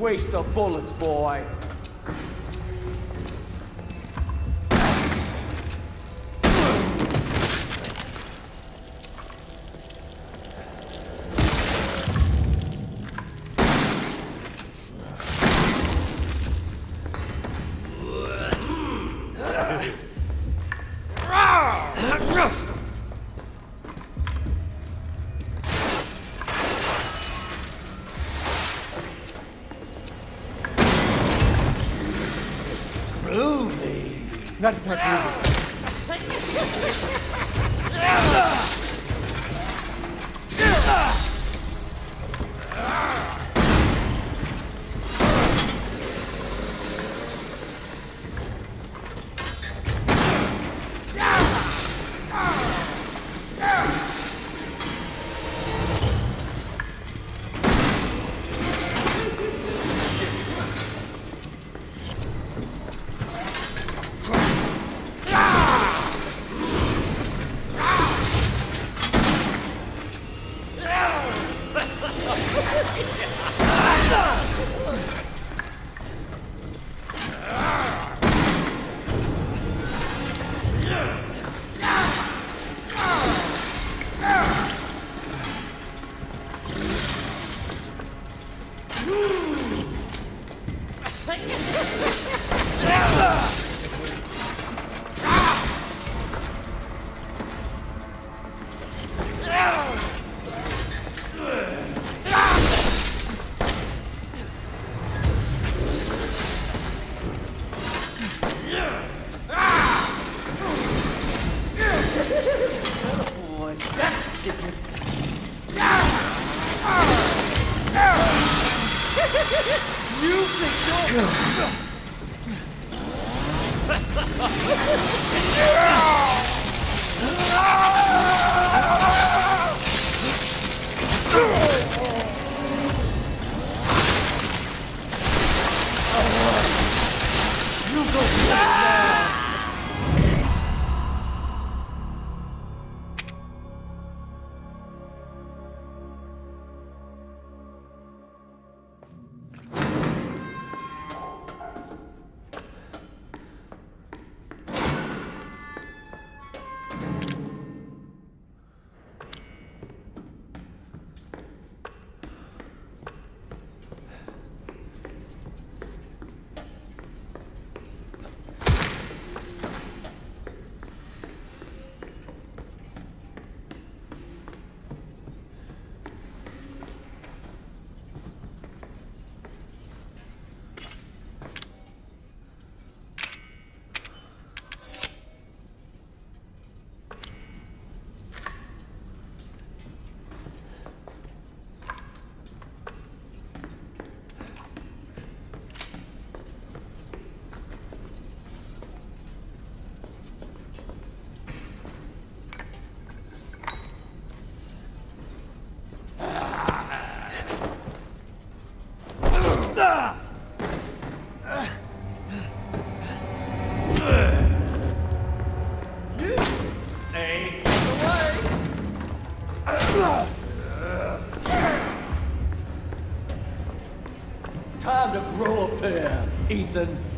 waste of bullets, boy. Not as much moving. Think Ethan.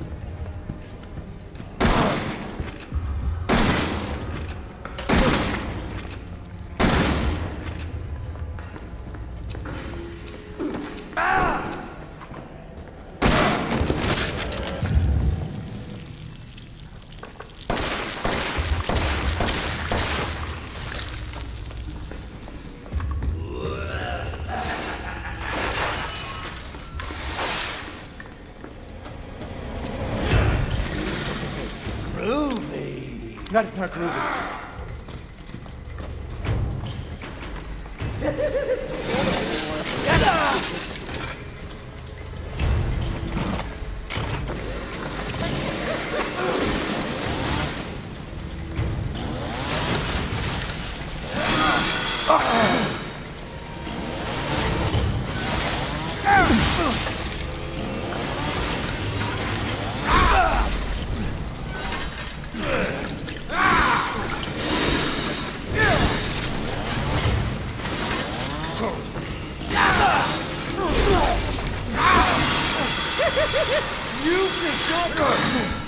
Now to start moving. You think you're...